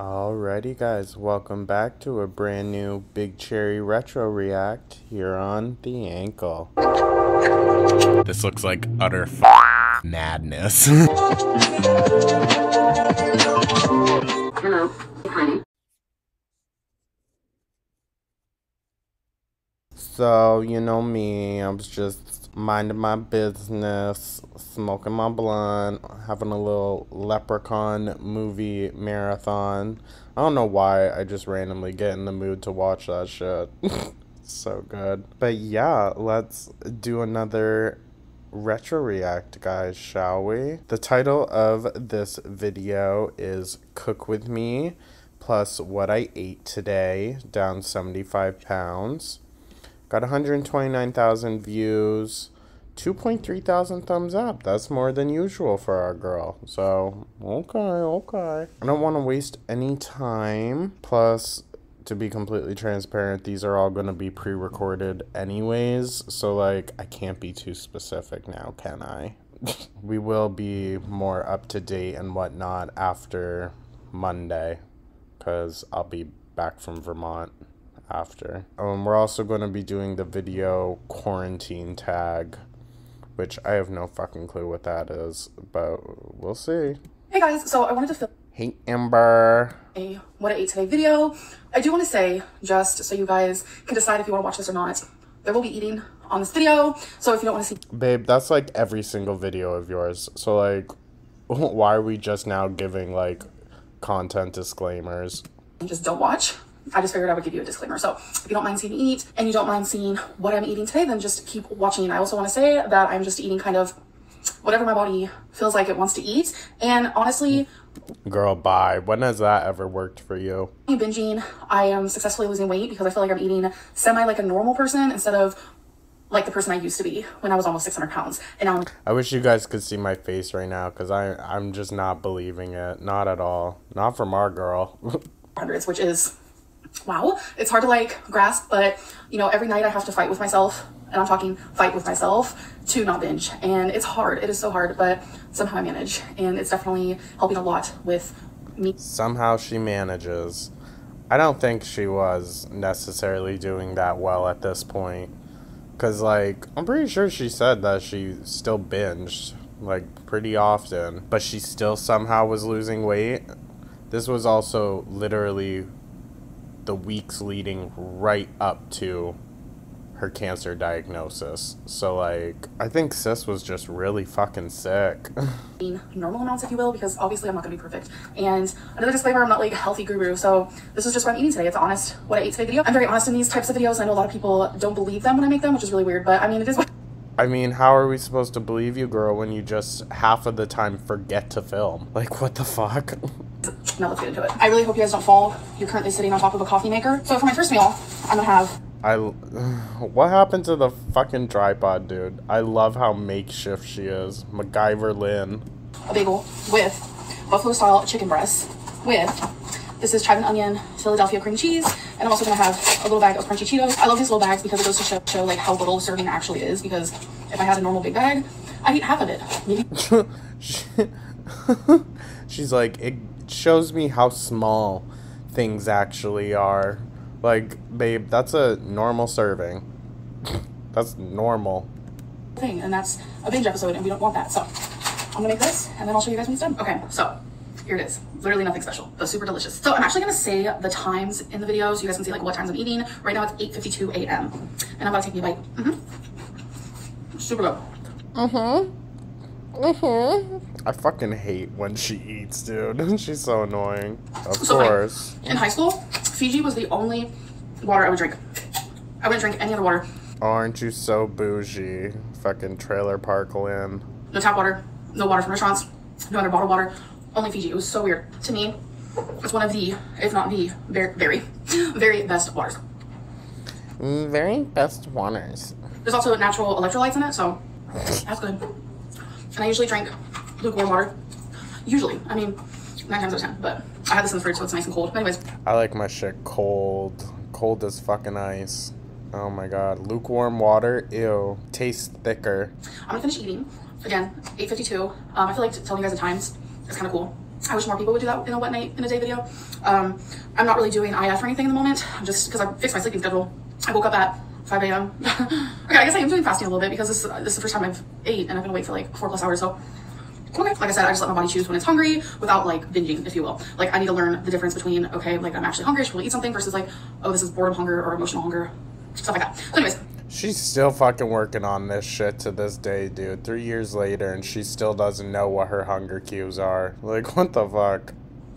Alrighty, guys, welcome back to a brand new Big Cherry Retro React here on The Ankle. This looks like utter madness. So, you know me, I was just minding my business, smoking my blunt, having a little leprechaun movie marathon. I don't know why, I just randomly get in the mood to watch that shit. so good. But yeah, let's do another retro react, guys, shall we? The title of this video is Cook With Me plus what I ate today, down 75 pounds. Got 129,000 views. 2.3 thousand thumbs up. That's more than usual for our girl. So, okay, okay. I don't want to waste any time. Plus, to be completely transparent, these are all going to be pre recorded anyways. So, like, I can't be too specific now, can I? we will be more up to date and whatnot after Monday because I'll be back from Vermont after. Um, we're also going to be doing the video quarantine tag which I have no fucking clue what that is, but we'll see. Hey guys, so I wanted to film Hey Amber. a what I ate today video. I do want to say, just so you guys can decide if you want to watch this or not, there will be eating on this video. So if you don't want to see Babe, that's like every single video of yours. So like why are we just now giving like content disclaimers? just don't watch. I just figured I would give you a disclaimer. So if you don't mind seeing me eat and you don't mind seeing what I'm eating today, then just keep watching. And I also want to say that I'm just eating kind of whatever my body feels like it wants to eat. And honestly, Girl, bye. When has that ever worked for you? binging, I am successfully losing weight because I feel like I'm eating semi like a normal person instead of like the person I used to be when I was almost 600 pounds. And now I'm I wish you guys could see my face right now because I'm just not believing it. Not at all. Not from our girl. hundreds, which is wow. It's hard to like grasp, but you know, every night I have to fight with myself, and I'm talking fight with myself to not binge. And it's hard. It is so hard, but somehow I manage. And it's definitely helping a lot with me. Somehow she manages. I don't think she was necessarily doing that well at this point. Because, like, I'm pretty sure she said that she still binged, like, pretty often. But she still somehow was losing weight. This was also literally the weeks leading right up to her cancer diagnosis. So like I think sis was just really fucking sick. normal amounts, if you will, because obviously I'm not gonna be perfect. And another disclaimer, I'm not like a healthy guru, so this is just what I'm eating today. It's honest what I ate today video. I'm very honest in these types of videos. I know a lot of people don't believe them when I make them, which is really weird, but I mean, it is I mean, how are we supposed to believe you, girl, when you just half of the time forget to film? Like, what the fuck? now let's get into it. I really hope you guys don't fall. You're currently sitting on top of a coffee maker. So for my first meal, I'm gonna have I. What happened to the fucking tripod, dude? I love how makeshift she is. MacGyver Lynn. a bagel with buffalo style chicken breasts with this is chive and onion Philadelphia cream cheese and I'm also gonna have a little bag of crunchy Cheetos. I love these little bags because it goes to show, show like how little serving actually is because if I had a normal big bag I'd eat half of it. Maybe She's like, it shows me how small things actually are. Like, babe, that's a normal serving. That's normal. thing and that's a binge episode and we don't want that. So I'm gonna make this and then I'll show you guys when it's done. Okay, so here it is. Literally nothing special, but super delicious. So I'm actually gonna say the times in the video so you guys can see like what times I'm eating. Right now it's 8.52 a.m. and I'm about to take me a bite. hmm Super good. I fucking hate when she eats, dude. She's so annoying. Of So, like, course. in high school, Fiji was the only water I would drink. I wouldn't drink any other water. Aren't you so bougie? Fucking trailer park Lynn. No tap water, no water from restaurants, no other bottled water, only Fiji. It was so weird. To me, it's one of the, if not the, very, very, very best waters. Mm, Very best waters. There's also natural electrolytes in it, so that's good. And I usually drink lukewarm water. Usually. I mean, nine times out of ten. But I had this in the fridge, so it's nice and cold. But anyways, I like my shit cold. Cold as fucking ice. Oh my god. Lukewarm water? Ew. Tastes thicker. I'm gonna finish eating. Again, 8.52. Um, I feel like telling you guys the times is kind of cool. I wish more people would do that in a wet night in a day video. Um, I'm not really doing IF or anything in the moment, I'm just because I fixed my sleeping schedule. I woke up at 5 a.m. okay, I guess I am doing fasting a little bit because this, this is the first time I've ate and I've been awake for like four plus hours. So, okay, like I said, I just let my body choose when it's hungry without like binging, if you will. Like I need to learn the difference between okay, like I'm actually hungry, I should really eat something versus like oh, this is boredom hunger or emotional hunger, stuff like that. So, anyways. She's still fucking working on this shit to this day, dude. Three years later, and she still doesn't know what her hunger cues are. Like, what the fuck?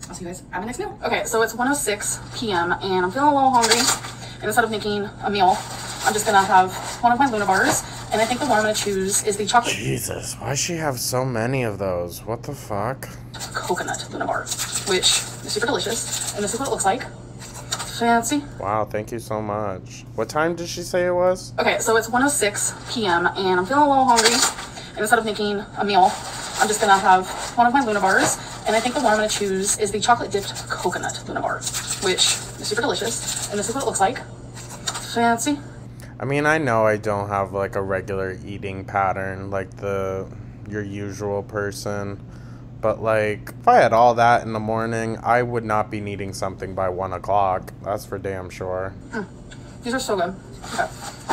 I'll see you guys at my next meal. Okay, so it's 1.06 p.m. and I'm feeling a little hungry. And instead of making a meal, I'm just gonna have one of my Luna bars. And I think the one I'm gonna choose is the chocolate. Jesus, why does she have so many of those? What the fuck? Coconut Luna bar, which is super delicious. And this is what it looks like. Fancy. Wow, thank you so much. What time did she say it was? Okay, so it's 1.06 p.m. and I'm feeling a little hungry. And instead of making a meal, I'm just gonna have one of my Luna bars. And I think the one I'm gonna choose is the chocolate dipped coconut Luna bar, which is super delicious. And this is what it looks like. Fancy. I mean, I know I don't have like a regular eating pattern like the your usual person. But like, if I had all that in the morning, I would not be needing something by one o'clock. That's for damn sure. Mm. These are so good. Okay,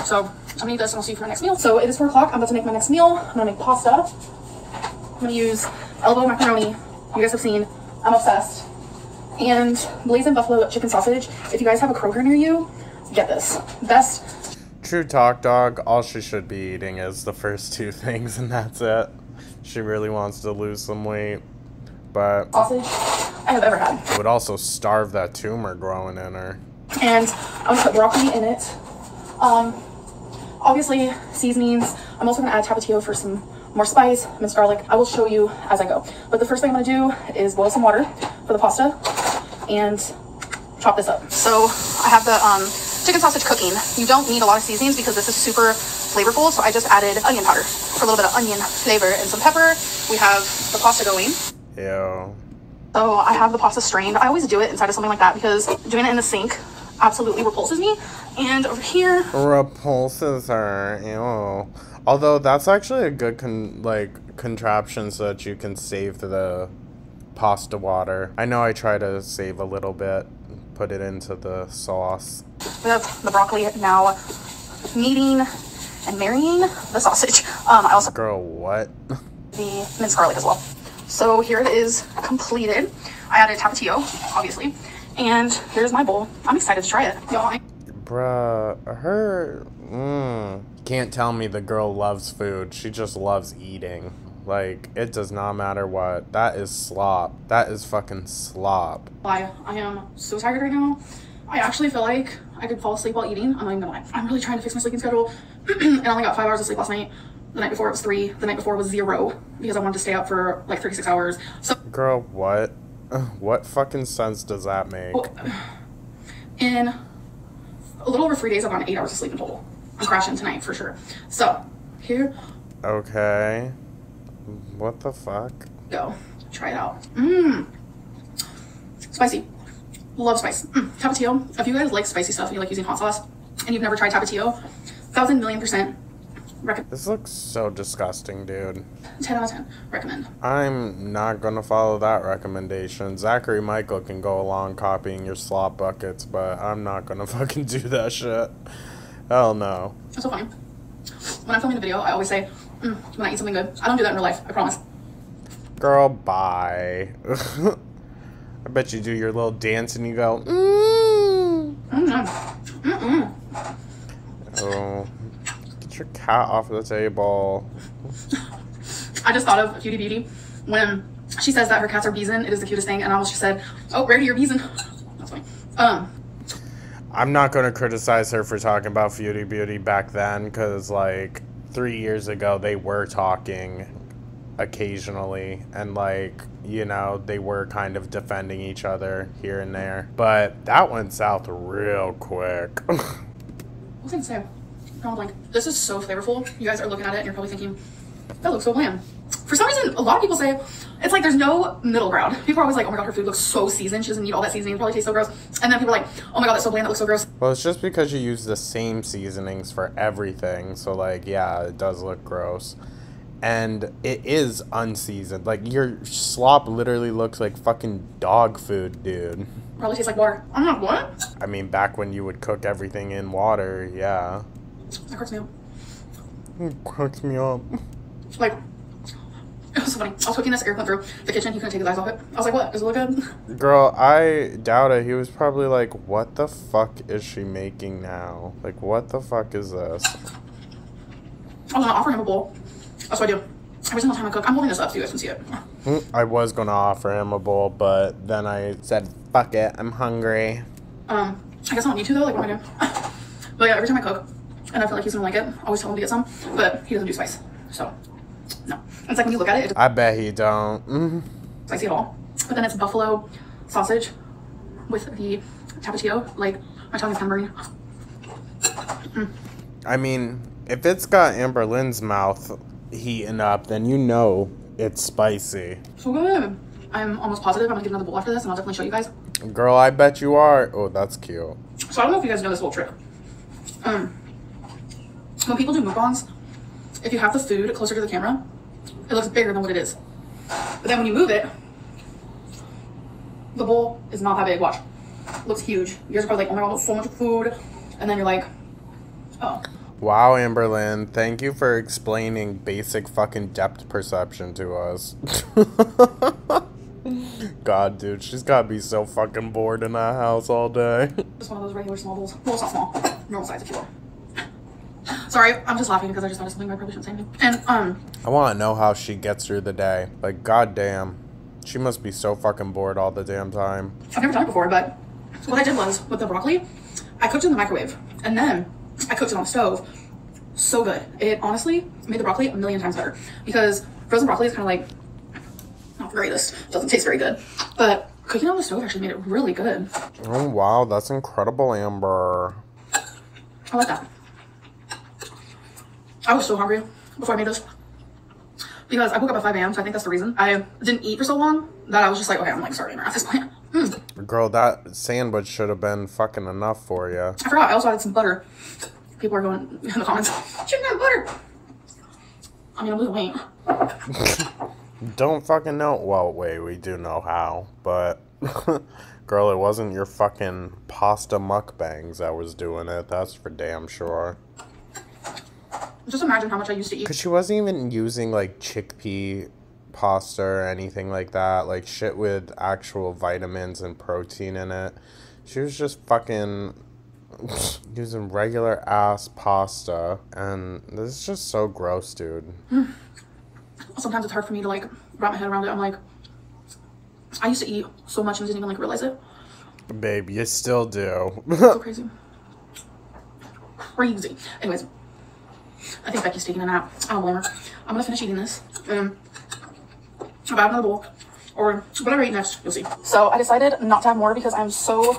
so I'm gonna eat this and I'll see you for my next meal. So it is four o'clock. I'm about to make my next meal. I'm gonna make pasta. I'm gonna use elbow macaroni. You guys have seen. I'm obsessed. And blazing buffalo chicken sausage. If you guys have a Kroger near you, get this. Best. True talk, dog. All she should be eating is the first two things, and that's it she really wants to lose some weight. But sausage I have ever had. It would also starve that tumor growing in her. And I'm gonna put broccoli in it. Um, obviously seasonings. I'm also gonna add tapatio for some more spice, minced garlic. I will show you as I go. But the first thing I'm gonna do is boil some water for the pasta and chop this up. So I have the um, chicken sausage cooking. You don't need a lot of seasonings because this is super flavorful. So I just added onion powder for a little bit of onion flavor and some pepper. We have the pasta going. Yeah. Oh, so I have the pasta strained. I always do it inside of something like that because doing it in the sink absolutely repulses me. And over here repulses her. Ew. Although that's actually a good con like contraption so that you can save the pasta water. I know I try to save a little bit, put it into the sauce. We have the broccoli now kneading and marrying the sausage. Um, I also girl what the minced garlic as well. So here it is completed. I added tapatio, obviously, and here's my bowl. I'm excited to try it. Y'all, Bruh, her, mm, can't tell me the girl loves food. She just loves eating. Like, it does not matter what. That is slop. That is fucking slop. Why? I am so tired right now. I actually feel like I could fall asleep while eating. I'm not even gonna lie. I'm really trying to fix my sleeping schedule. and I only got five hours of sleep last night. The night before it was three. The night before was zero because I wanted to stay up for like 36 hours. So girl, what? What fucking sense does that make? In a little over three days, I've gotten eight hours of sleep in total. I'm crashing tonight for sure. So here. Okay. What the fuck? Go. Try it out. Mmm. Spicy. Love spice. Mm. Tapatio. If you guys like spicy stuff you like using hot sauce and you've never tried Tapatio, thousand million percent recommend. This looks so disgusting, dude. 10 out of 10. Recommend. I'm not going to follow that recommendation. Zachary Michael can go along copying your slop buckets, but I'm not going to fucking do that shit. Hell no. That's so funny. When I'm filming a video, I always say, mm, I eat something good. I don't do that in real life, I promise. Girl, bye. I bet you do your little dance and you go, mmm. Mm-mm. Oh, get your cat off the table. I just thought of Cutie Beauty when she says that her cats are beezing. It is the cutest thing. And I almost just said, oh, where do your beezing? That's funny. Um, I'm not going to criticize her for talking about Beauty Beauty back then because, like, three years ago, they were talking occasionally and like you know they were kind of defending each other here and there but that went south real quick what was I gonna say? Drawn blank. This is so flavorful. You guys are looking at it and you're probably thinking, that looks so bland. For some reason, a lot of people say it's like there's no middle ground. People are always like, oh my god, her food looks so seasoned. She doesn't need all that seasoning. It probably tastes so gross. And then people are like, oh my god, that's so bland. That looks so gross. Well, it's just because you use the same seasonings for everything. So like, yeah, it does look gross and it is unseasoned. Like your slop literally looks like fucking dog food, dude. Probably tastes like water. I'm not what? I mean, back when you would cook everything in water, yeah. That hurts me up. It cracks me up. Like, it was so funny. I was cooking this, Eric went through the kitchen. He couldn't take his eyes off it. I was like, what? Does it look good? Girl, I doubt it. He was probably like, what the fuck is she making now? Like, what the fuck is this? I was gonna offer him a bowl. That's what I do. Every single time I cook, I'm holding this up so you guys can see it. Hmm, I was gonna offer him a bowl, but then I said, fuck it, I'm hungry. Um, I guess I don't need to though. Like, what am I doing? but yeah, every time I cook, and I feel like he's gonna like it, I always tell him to get some, but he doesn't do spice. So, no. It's like when you look at it, it's I bet he don't. Mhm. spicy at all. But then it's buffalo sausage with the tapatio. Like, my tongue is of burning. I mean, if it's got Amber Lynn's mouth heating up, then you know it's spicy. So good. I'm almost positive I'm gonna get another bowl after this, and I'll definitely show you guys. Girl, I bet you are. Oh, that's cute. So I don't know if you guys know this little trick. Um, when people do mukbangs, if you have the food closer to the camera, it looks bigger than what it is. But then when you move it, the bowl is not that big. Watch, it looks huge. You're probably like, oh my god, so much food, and then you're like, oh, Wow, Amberlynn, thank you for explaining basic fucking depth perception to us. God, dude, she's gotta be so fucking bored in that house all day. just one of those regular small bowls. Well, it's not small, normal size if you will. Sorry, I'm just laughing because I just thought of something I probably shouldn't say. And um, I wanna know how she gets through the day. Like, goddamn. She must be so fucking bored all the damn time. I've never done it before, but what I did was with the broccoli, I cooked it in the microwave and then I cooked it on the stove. So good. It honestly made the broccoli a million times better because frozen broccoli is kind of like not the greatest. Doesn't taste very good, but cooking on the stove actually made it really good. Oh, wow, that's incredible, Amber. I like that. I was so hungry before I made this because I woke up at 5 a.m. So I think that's the reason I didn't eat for so long that I was just like, okay, I'm like starving at this point. Hmm. Girl, that sandwich should have been fucking enough for you. I forgot. I also added some butter. People are going in the comments. Shouldn't have butter. I mean, I'm losing weight. Don't fucking know. Well, wait, we do know how, but girl, it wasn't your fucking pasta mukbangs that was doing it. That's for damn sure. Just imagine how much I used to eat. Cause she wasn't even using like chickpea pasta or anything like that, like shit with actual vitamins and protein in it. She was just fucking using regular ass pasta, and this is just so gross, dude. Sometimes it's hard for me to like wrap my head around it. I'm like, I used to eat so much and didn't even like realize it. Babe, you still do. So crazy. Crazy. Anyways, I think Becky's taking a nap. I don't blame her. I'm gonna finish eating this. Um, I'll have another bowl. Or whatever I eat next, you'll see. So I decided not to have more because I'm so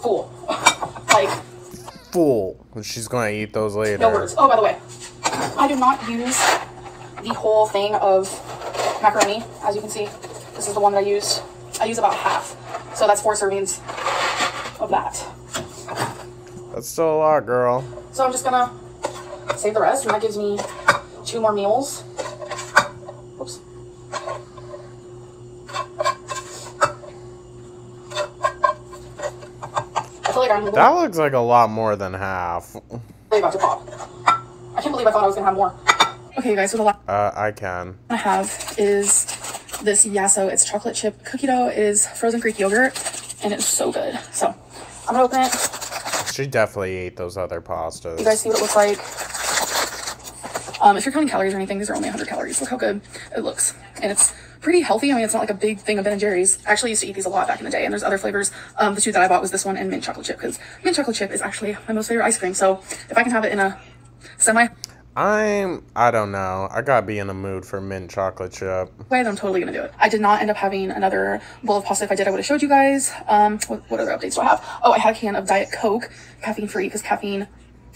full. like, full. She's gonna eat those later. no words. Oh, by the way, I do not use the whole thing of macaroni. As you can see, this is the one that I used. I use about half. So that's four servings of that. That's still a lot, girl. So I'm just gonna save the rest, and that gives me two more meals. Oops. I feel like I'm That looks like a lot more than half. really about to pop. I can't believe I thought I was gonna have more. Okay, you guys, so the last Uh, I can. I have is this Yasso. It's chocolate chip cookie dough. It is frozen Greek yogurt, and it's so good. So I'm gonna open it. She definitely ate those other pastas. You guys see what it looks like. Um, if you're counting calories or anything, these are only 100 calories. Look how good it looks. And it's pretty healthy. I mean, it's not like a big thing of Ben & Jerry's. I actually used to eat these a lot back in the day, and there's other flavors. Um, the two that I bought was this one and mint chocolate chip, because mint chocolate chip is actually my most favorite ice cream. So if I can have it in a semi I'm. I don't know. I gotta be in a mood for mint chocolate chip. Wait, I'm totally gonna do it. I did not end up having another bowl of pasta. If I did, I would have showed you guys. Um, what, what other updates do I have? Oh, I had a can of Diet Coke, caffeine free, because caffeine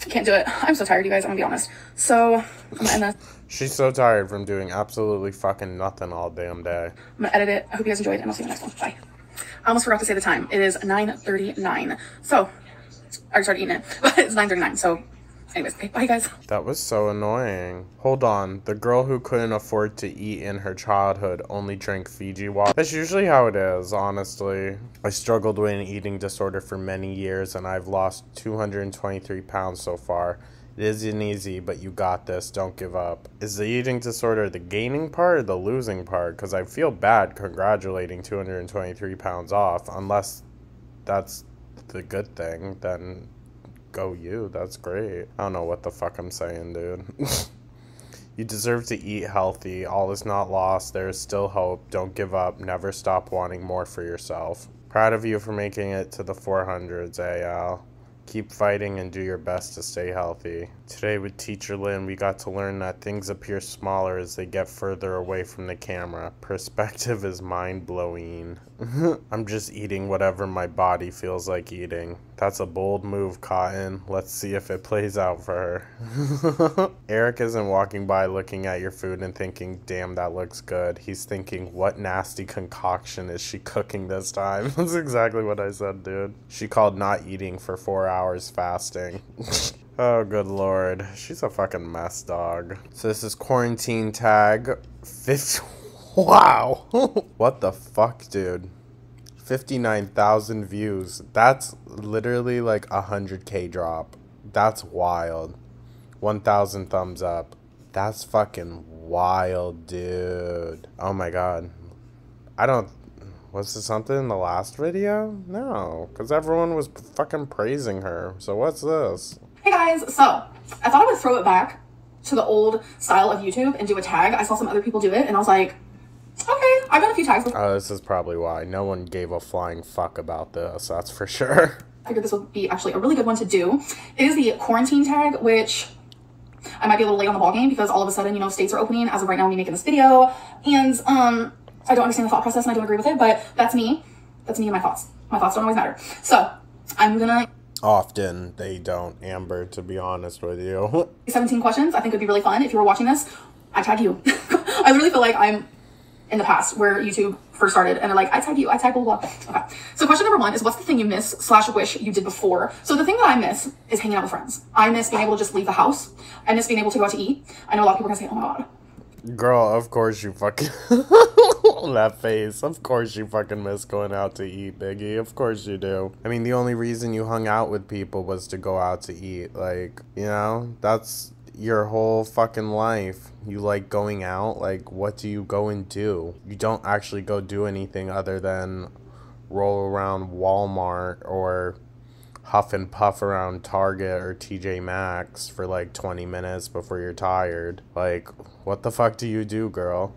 can't do it. I'm so tired, you guys. I'm gonna be honest. So I'm gonna end this. She's so tired from doing absolutely fucking nothing all damn day. I'm gonna edit it. I hope you guys enjoyed, and I'll see you in the next one. Bye. I almost forgot to say the time. It is 9:39. So I already started eating it, but it's 9:39. So Anyways, okay, bye guys. That was so annoying. Hold on. The girl who couldn't afford to eat in her childhood only drank Fiji water. That's usually how it is, honestly. I struggled with an eating disorder for many years and I've lost 223 pounds so far. It isn't easy, but you got this. Don't give up. Is the eating disorder the gaining part or the losing part? Because I feel bad congratulating 223 pounds off, unless that's the good thing, then go you. That's great. I don't know what the fuck I'm saying, dude. you deserve to eat healthy. All is not lost. There is still hope. Don't give up. Never stop wanting more for yourself. Proud of you for making it to the 400s, eh, AL. Keep fighting and do your best to stay healthy. Today with Teacher Lynn, we got to learn that things appear smaller as they get further away from the camera. Perspective is mind blowing. I'm just eating whatever my body feels like eating. That's a bold move, Cotton. Let's see if it plays out for her. Eric isn't walking by looking at your food and thinking, damn, that looks good. He's thinking, what nasty concoction is she cooking this time? That's exactly what I said, dude. She called not eating for four hours fasting. Oh, good lord. She's a fucking mess, dog. So this is quarantine tag 50. Wow. what the fuck, dude? 59,000 views. That's literally like a 100k drop. That's wild. 1,000 thumbs up. That's fucking wild, dude. Oh my god. I don't. Was this something in the last video? No, because everyone was fucking praising her. So what's this? Hey guys, so I thought I would throw it back to the old style of YouTube and do a tag. I saw some other people do it and I was like, okay, I've done a few tags before. Oh, this is probably why. No one gave a flying fuck about this, that's for sure. I figured this would be actually a really good one to do. It is the quarantine tag, which I might be a little late on the ball game because all of a sudden, you know, states are opening as of right now, me making this video. And um, I don't understand the thought process and I don't agree with it, but that's me. That's me and my thoughts. My thoughts don't always matter. So I'm gonna Often they don't, Amber, to be honest with you. 17 questions. I think would be really fun if you were watching this. I tag you. I literally feel like I'm in the past where YouTube first started and they're like, I tag you, I tag blah, blah, blah. Okay. So question number one is what's the thing you miss slash wish you did before? So the thing that I miss is hanging out with friends. I miss being able to just leave the house. I miss being able to go out to eat. I know a lot of people are gonna say, oh my God, Girl, of course you fucking that face. Of course you fucking miss going out to eat, Biggie. Of course you do. I mean, the only reason you hung out with people was to go out to eat. Like, you know, that's your whole fucking life. You like going out. Like, what do you go and do? You don't actually go do anything other than roll around Walmart or huff and puff around Target or TJ Maxx for like 20 minutes before you're tired. Like, what the fuck do you do, girl?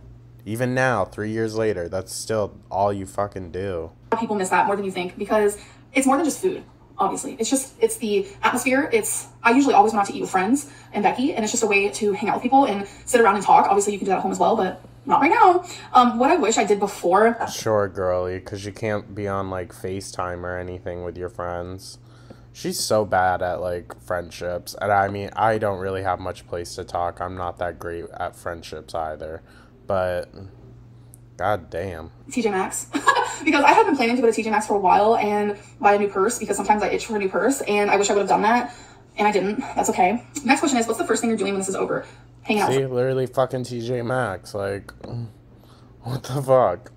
Even now, three years later, that's still all you fucking do. People miss that more than you think because it's more than just food. Obviously, it's just it's the atmosphere. It's I usually always want to eat with friends and Becky, and it's just a way to hang out with people and sit around and talk. Obviously, you can do that at home as well, but not right now. Um, what I wish I did before. Sure, girly, because you can't be on like FaceTime or anything with your friends. She's so bad at like friendships. And I mean, I don't really have much place to talk. I'm not that great at friendships either. But god damn. TJ Maxx. because I have been planning to go to TJ Maxx for a while and buy a new purse because sometimes I itch for a new purse and I wish I would have done that. And I didn't. That's okay. Next question is what's the first thing you're doing when this is over? Hanging out. See, literally fucking TJ Maxx. Like, what the fuck?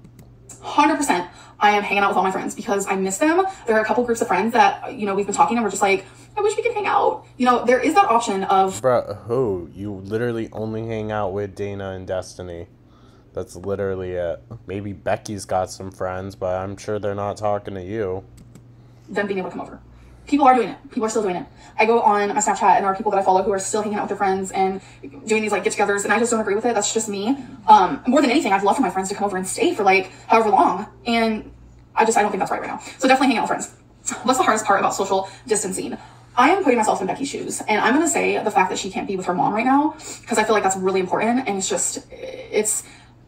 100%. I am hanging out with all my friends because I miss them. There are a couple groups of friends that, you know, we've been talking and we're just like, I wish we could hang out. You know, there is that option of. Bro, who? You literally only hang out with Dana and Destiny. That's literally it. Maybe Becky's got some friends, but I'm sure they're not talking to you. Them being able to come over. People are doing it. People are still doing it. I go on my Snapchat and there are people that I follow who are still hanging out with their friends and doing these like get togethers and I just don't agree with it. That's just me. Um, more than anything, I'd love for my friends to come over and stay for like however long. And I just, I don't think that's right right now. So definitely hang out with friends. What's the hardest part about social distancing? I am putting myself in Becky's shoes and I'm going to say the fact that she can't be with her mom right now because I feel like that's really important and it's just, it's,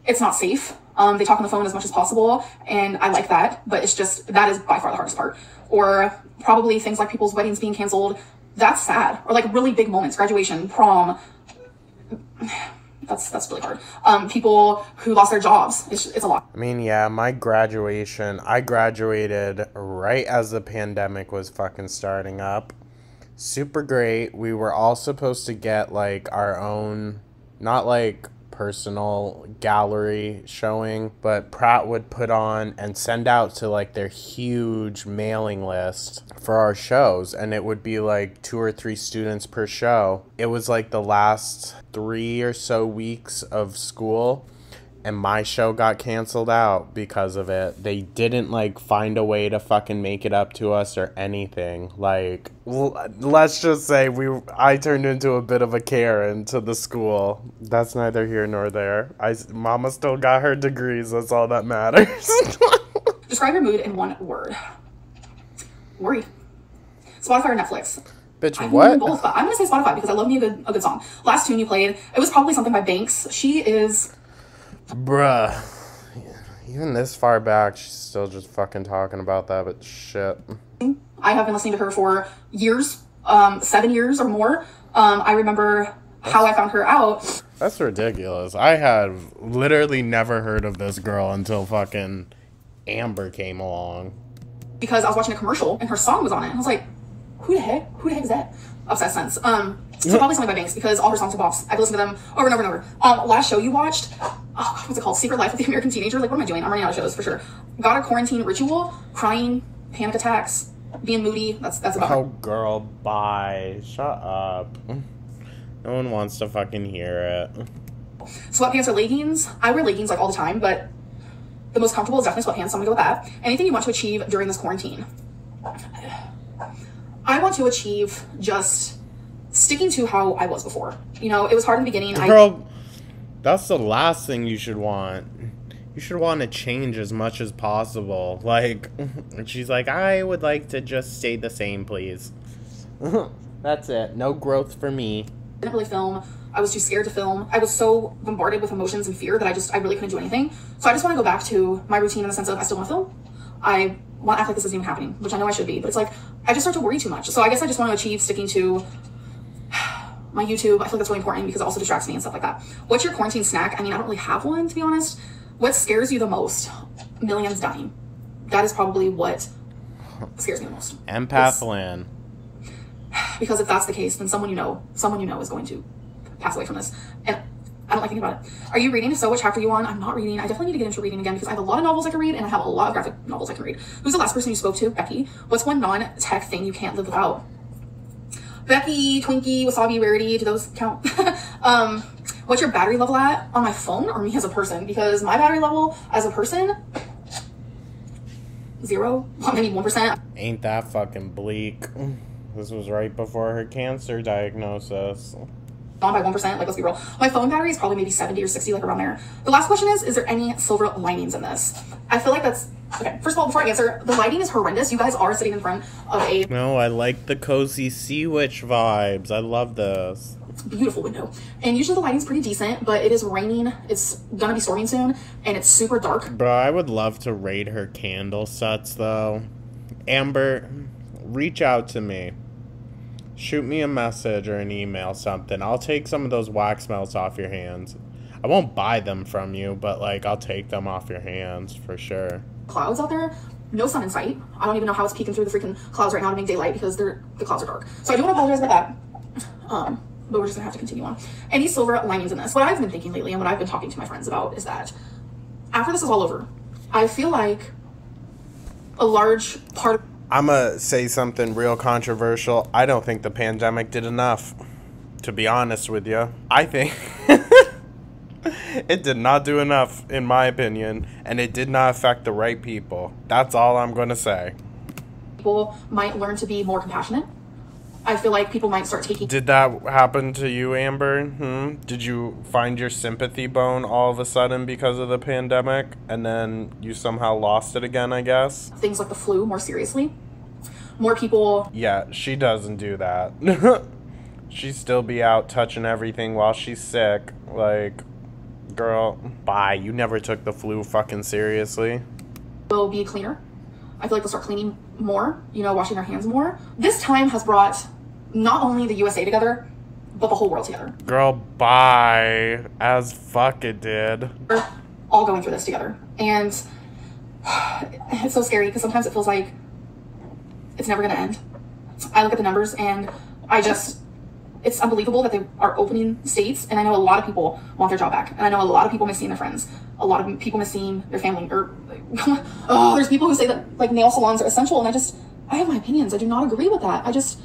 it's not safe. Um, they talk on the phone as much as possible, and I like that, but it's just that is by far the hardest part. Or probably things like people's weddings being canceled. That's sad. Or like really big moments, graduation, prom. That's that's really hard. Um, people who lost their jobs. It's, it's a lot. I mean, yeah, my graduation. I graduated right as the pandemic was fucking starting up. super great. We were all supposed to get like our own, not like personal gallery showing, but Pratt would put on and send out to like their huge mailing list for our shows. And it would be like two or three students per show. It was like the last three or so weeks of school and my show got canceled out because of it. They didn't like find a way to fucking make it up to us or anything. Like l- let's just say we I turned into a bit of a Karen to the school. That's neither here nor there. I mama still got her degrees. That's all that matters. Describe your mood in one word. Worried. Spotify or Netflix? Bitch, I what? Both, but I'm gonna say Spotify because I love me a good a good song. Last tune you played, it was probably something by Banks. She is Bruh. Even this far back, she's still just fucking talking about that, but shit. I have been listening to her for years, um, seven years or more. Um, I remember how I found her out That's ridiculous. I had literally never heard of this girl until fucking Amber came along. because I was watching a commercial and her song was on it. And I was like, who the heck? Who the heck is that? Obsessed sense. Um, so probably something by Banks because all her songs are bops. I've listened to them over and over and over. Um, last show you watched, oh, what's it called? Secret Life of the American Teenager. Like, what am I doing? I'm running out of shows for sure. Got a quarantine ritual, crying, panic attacks, being moody. That's that's about Oh, it. girl, bye. Shut up. No one wants to fucking hear it. Sweatpants or leggings? I wear leggings like all the time, but the most comfortable is definitely sweatpants. So I'm gonna go with that. Anything you want to achieve during this quarantine? I want to achieve just sticking to how I was before. You know, it was hard in the beginning. I Girl, that's the last thing you should want. You should want to change as much as possible. Like, and she's like, I would like to just stay the same, please. that's it. No growth for me. I didn't really film. I was too scared to film. I was so bombarded with emotions and fear that I just I really couldn't do anything. So I just want to go back to my routine in the sense of I still want to film. I want to act like this isn't even happening, which I know I should be, but it's like I just start to worry too much. So I guess I just want to achieve sticking to my YouTube. I feel like that's really important because it also distracts me and stuff like that. What's your quarantine snack? I mean, I don't really have one to be honest. What scares you the most? Millions dying. That is probably what scares me the most. Empath Lynn. Because if that's the case, then someone you know, someone you know is going to pass away from this. And I don't like thinking about it. Are you reading? So, which chapter are you on? I'm not reading. I definitely need to get into reading again because I have a lot of novels I can read and I have a lot of graphic novels I can read. Who's the last person you spoke to? Becky. What's one non-tech thing you can't live without? Becky, Twinkie, Wasabi, Rarity, do those count? um, what's your battery level at on my phone or me as a person? Because my battery level as a person, zero, maybe 1%. Ain't that fucking bleak? This was right before her cancer diagnosis. On by 1%, like let's be real. My phone battery is probably maybe 70 or 60, like around there. The last question is, is there any silver linings in this? I feel like that's, okay, first of all, before I answer, the lighting is horrendous. You guys are sitting in front of a No, I like the cozy sea witch vibes. I love this. beautiful window. And usually the lighting's pretty decent, but it is raining. It's gonna be storming soon, and it's super dark. Bro, I would love to raid her candle sets though. Amber, reach out to me. Shoot me a message or an email, something. I'll take some of those wax melts off your hands. I won't buy them from you, but like I'll take them off your hands for sure. Clouds out there, no sun in sight. I don't even know how it's peeking through the freaking clouds right now to make daylight because they're the clouds are dark. So I do want to apologize about that. Um, but we're just gonna have to continue on. Any silver linings in this? What I've been thinking lately and what I've been talking to my friends about is that after this is all over, I feel like a large part I'm gonna say something real controversial. I don't think the pandemic did enough. To be honest with you, I think it did not do enough, in my opinion, and it did not affect the right people. That's all I'm gonna say. people might learn to be more compassionate. I feel like people might start taking Did that happen to you, Amber? Hmm? Did you find your sympathy bone all of a sudden because of the pandemic, and then you somehow lost it again? I guess. things like the flu more seriously. More people Yeah, she doesn't do that. she still be out touching everything while she's sick. Like, girl, bye. You never took the flu fucking seriously. will be cleaner. I feel like they'll start cleaning more, you know, washing their hands more. This time has brought not only the USA together, but the whole world together. Girl, bye. As fuck it did. We're all going through this together. And it's so scary because sometimes it feels like it's never going to end. I look at the numbers and I just, it's unbelievable that they are opening states, and I know a lot of people want their job back, and I know a lot of people miss seeing their friends. A lot of people miss seeing their family. Or oh, there's people who say that like nail salons are essential, and I just, I have my opinions. I do not agree with that. I just,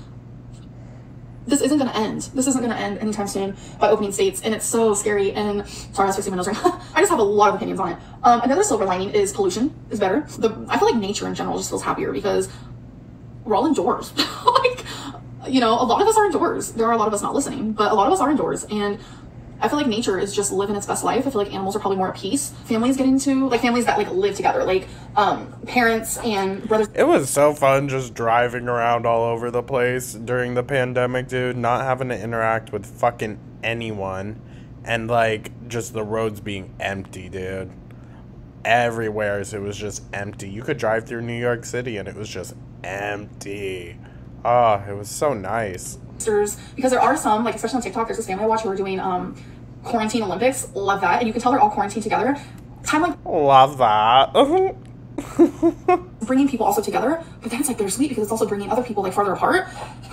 this isn't going to end. This isn't going to end anytime soon by opening states, and it's so scary. And sorry, I was fixing my nose right I just have a lot of opinions on it. Um, another silver lining is pollution is better. The I feel like nature in general just feels happier because we're all indoors. like, you know, a lot of us are indoors. There are a lot of us not listening, but a lot of us are indoors, and I feel like nature is just living its best life. I feel like animals are probably more at peace. Families getting to like families that like live together, like um, parents and brothers. It was so fun just driving around all over the place during the pandemic, dude. Not having to interact with fucking anyone, and like just the roads being empty, dude. Everywhere, so it was just empty. You could drive through New York City and it was just empty. Oh, it was so nice because there are some, like especially on TikTok, there's this family I watch who are doing um, quarantine Olympics. Love that, and you can tell they're all quarantined together. Time like love that. bringing people also together, but then it's like they're sweet because it's also bringing other people like farther apart.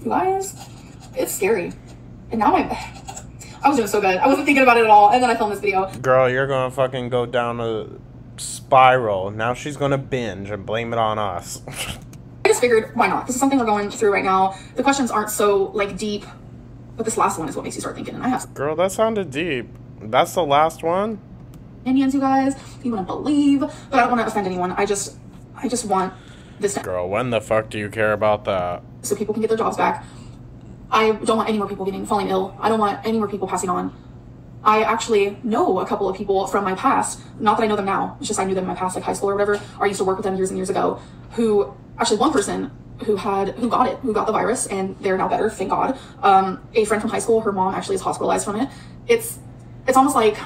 you guys, it's scary. And now my I was doing so good. I wasn't thinking about it at all, and then I filmed this video. Girl, you're gonna fucking go down a spiral. Now she's gonna binge and blame it on us. I just figured, why not? This is something we're going through right now. The questions aren't so like deep, but this last one is what makes you start thinking. And I have girl, that sounded deep. That's the last one. Opinions, you guys. You want to believe, but I don't want to offend anyone. I just, I just want this. To- girl, when the fuck do you care about that? So people can get their jobs back. I don't want any more people getting falling ill. I don't want any more people passing on. I actually know a couple of people from my past. Not that I know them now. It's just I knew them in my past, like high school or whatever. Or I used to work with them years and years ago. Who actually one person who had who got it who got the virus and they're now better thank god. Um, a friend from high school her mom actually is hospitalized from it. It's it's almost like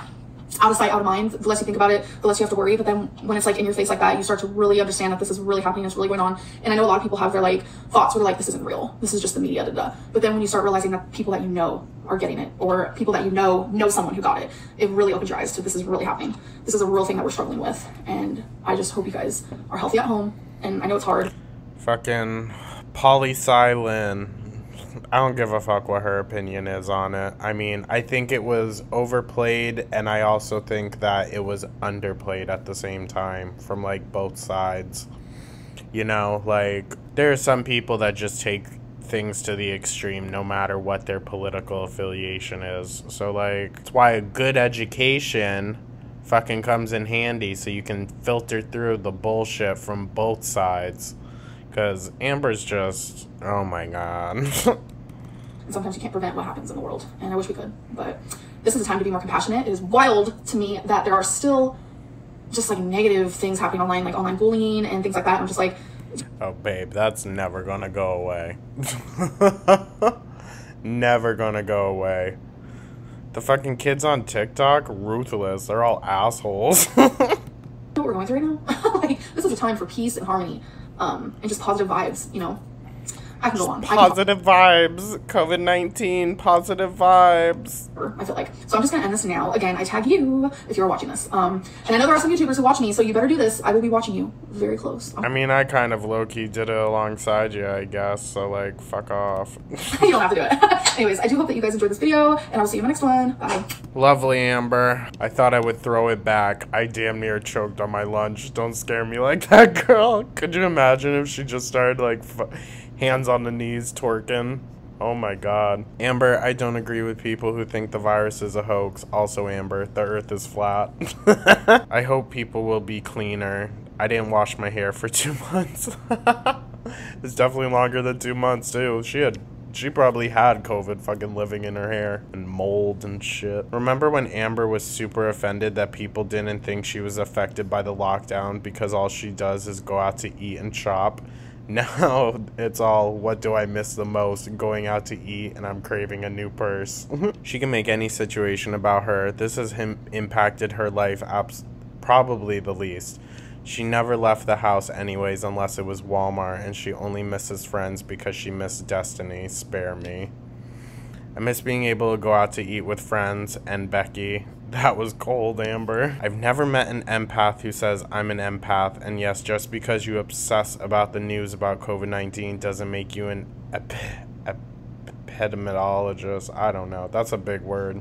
out of sight out of mind the less you think about it the less you have to worry but then when it's like in your face like that you start to really understand that this is really happening it's really going on and i know a lot of people have their like thoughts where like this isn't real. This is just the media da, da. but then when you start realizing that people that you know are getting it or people that you know know someone who got it it really opens your eyes to this is really happening. This is a real thing that we're struggling with and i just hope you guys are healthy at home and i know it's hard Fucking Polly Polysilin. I don't give a fuck what her opinion is on it. I mean, I think it was overplayed, and I also think that it was underplayed at the same time from like both sides. You know, like there are some people that just take things to the extreme no matter what their political affiliation is. So, like, it's why a good education fucking comes in handy so you can filter through the bullshit from both sides because Amber's just, oh my god. sometimes you can't prevent what happens in the world, and I wish we could. But this is a time to be more compassionate. It is wild to me that there are still just like negative things happening online, like online bullying and things like that. I'm just like, oh, babe, that's never gonna go away. never gonna go away. The fucking kids on TikTok, ruthless. They're all assholes. what we're going through right now? like, this is a time for peace and harmony um, and just positive vibes, you know. I can go on. Positive vibes. COVID 19, positive vibes. I feel like. So I'm just gonna end this now. Again, I tag you if you're watching this. Um, and I know there are some YouTubers who watch me, so you better do this. I will be watching you very close. I mean, I kind of low key did it alongside you, I guess. So like, fuck off. you don't have to do it. Anyways, I do hope that you guys enjoyed this video, and I'll see you in the next one. Bye. Lovely, Amber. I thought I would throw it back. I damn near choked on my lunch. Don't scare me like that, girl. Could you imagine if she just started like hands on the knees twerking. Oh my god. Amber, I don't agree with people who think the virus is a hoax. Also, Amber, the earth is flat. I hope people will be cleaner. I didn't wash my hair for two months. it's definitely longer than two months, too. She had she probably had COVID fucking living in her hair and mold and shit. Remember when Amber was super offended that people didn't think she was affected by the lockdown because all she does is go out to eat and shop? Now it's all what do I miss the most going out to eat and I'm craving a new purse. she can make any situation about her. This has him impacted her life probably the least. She never left the house anyways unless it was Walmart and she only misses friends because she missed Destiny. Spare me. I miss being able to go out to eat with friends and Becky. That was cold, Amber. I've never met an empath who says I'm an empath, and yes, just because you obsess about the news about COVID 19 doesn't make you an ep- epidemiologist. I don't know. That's a big word.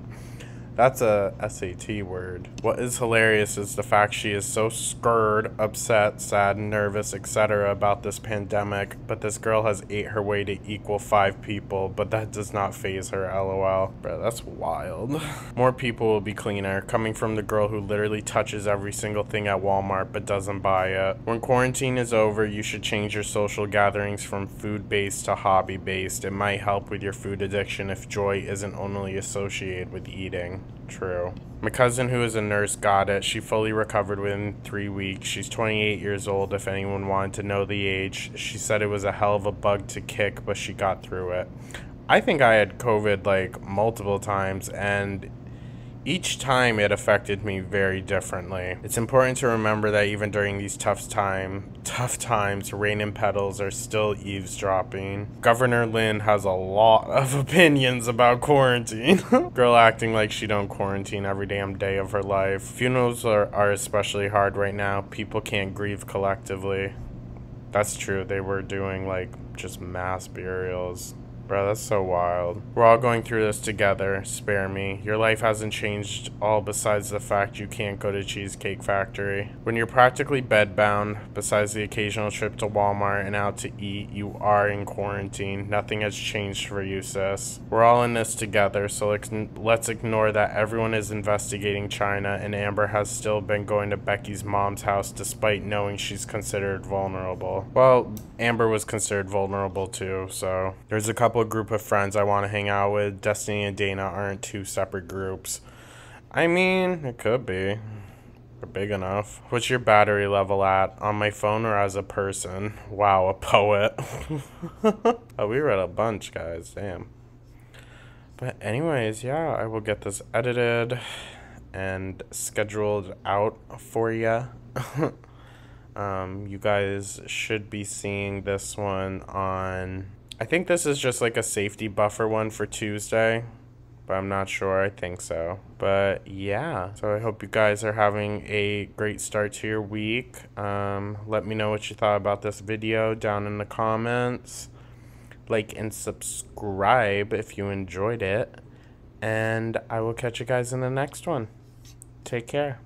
That's a SAT word. What is hilarious is the fact she is so scared, upset, sad, nervous, etc. about this pandemic, but this girl has ate her way to equal five people, but that does not phase her, lol. Bro, that's wild. More people will be cleaner, coming from the girl who literally touches every single thing at Walmart but doesn't buy it. When quarantine is over, you should change your social gatherings from food-based to hobby-based. It might help with your food addiction if joy isn't only associated with eating. True. My cousin, who is a nurse, got it. She fully recovered within three weeks. She's 28 years old, if anyone wanted to know the age. She said it was a hell of a bug to kick, but she got through it. I think I had COVID like multiple times, and each time it affected me very differently. It's important to remember that even during these tough time, tough times, rain and petals are still eavesdropping. Amberlynn has a lot of opinions about quarantine. Girl acting like she don't quarantine every damn day of her life. Funerals are, are especially hard right now. People can't grieve collectively. That's true. They were doing like just mass burials. Bro, that's so wild. We're all going through this together. Spare me. Your life hasn't changed all besides the fact you can't go to Cheesecake Factory. When you're practically bedbound, besides the occasional trip to Walmart and out to eat, you are in quarantine. Nothing has changed for you, sis. We're all in this together, so let's ignore that everyone is investigating China and Amber has still been going to Becky's mom's house despite knowing she's considered vulnerable. Well, Amber was considered vulnerable too, so there's a group of friends I want to hang out with. Destiny and Dana aren't two separate groups. I mean, it could be. They're big enough. What's your battery level at? On my phone or as a person? Wow, a poet. oh, we read a bunch, guys. Damn. But anyways, yeah, I will get this edited and scheduled out for you. um, you guys should be seeing this one on I think this is just like a safety buffer one for Tuesday, but I'm not sure. I think so. But yeah, so I hope you guys are having a great start to your week. Um, let me know what you thought about this video down in the comments. Like and subscribe if you enjoyed it. And I will catch you guys in the next one. Take care.